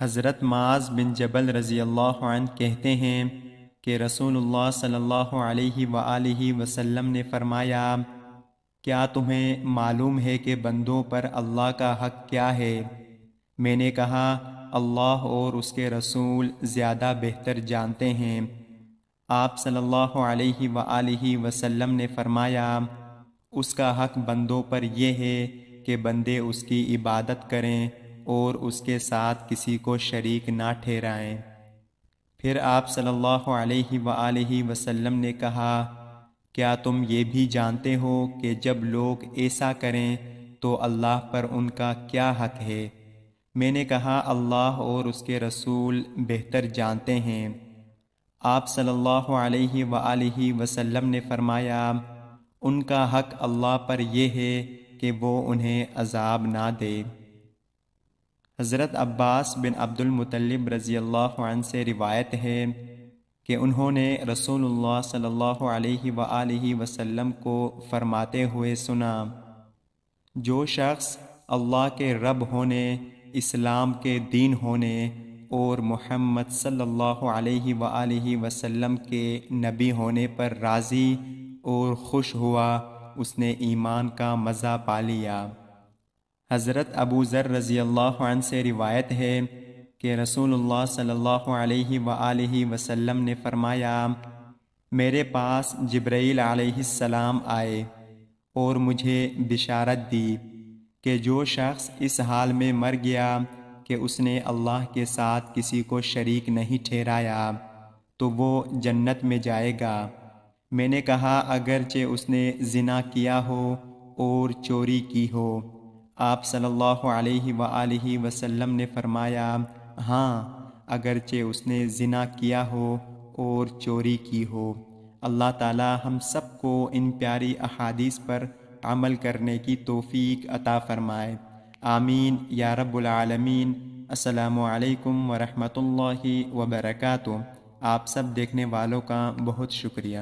حضرت معاذ بن جبل رضی اللہ عنہ کہتے ہیں کہ رسول اللہ صلی اللہ علیہ وآلہ وسلم نے فرمایا، کیا تمہیں معلوم ہے کہ بندوں پر اللہ کا حق کیا ہے؟ میں نے کہا، اللہ اور اس کے رسول زیادہ بہتر جانتے ہیں۔ آپ صلی اللہ علیہ وآلہ وسلم نے فرمایا، اس کا حق بندوں پر یہ ہے کہ بندے اس کی عبادت کریں۔ اور اس کے ساتھ کسی کو شریک نہ ٹھہرائیں۔ پھر آپ صلی اللہ علیہ وآلہ وسلم نے کہا، کیا تم یہ بھی جانتے ہو کہ جب لوگ ایسا کریں تو اللہ پر ان کا کیا حق ہے؟ میں نے کہا، اللہ اور اس کے رسول بہتر جانتے ہیں۔ آپ صلی اللہ علیہ وآلہ وسلم نے فرمایا، ان کا حق اللہ پر یہ ہے کہ وہ انہیں عذاب نہ دے۔ حضرت عباس بن عبد المطلب رضی اللہ عنہ سے روایت ہے کہ انہوں نے رسول اللہ صلی اللہ علیہ وآلہ وسلم کو فرماتے ہوئے سنا، جو شخص اللہ کے رب ہونے، اسلام کے دین ہونے اور محمد صلی اللہ علیہ وآلہ وسلم کے نبی ہونے پر راضی اور خوش ہوا، اس نے ایمان کا مزہ پا لیا۔ حضرت ابو ذر رضی اللہ عنہ سے روایت ہے کہ رسول اللہ صلی اللہ علیہ وآلہ وسلم نے فرمایا، میرے پاس جبرائیل علیہ السلام آئے اور مجھے بشارت دی کہ جو شخص اس حال میں مر گیا کہ اس نے اللہ کے ساتھ کسی کو شریک نہیں ٹھہرایا، تو وہ جنت میں جائے گا۔ میں نے کہا، اگرچہ اس نے زنا کیا ہو اور چوری کی ہو آپ صلی اللہ علیہ وآلہ وسلم نے فرمایا ہاں اگرچہ اس نے زنا کیا ہو اور چوری کی ہو، اللہ تعالی ہم سب کو ان پیاری احادیث پر عمل کرنے کی توفیق عطا فرمائے۔ آمین۔ یا رب العالمین، السلام علیکم ورحمۃ اللہ وبرکاتہ۔ آپ سب دیکھنے والوں کا بہت شکریہ۔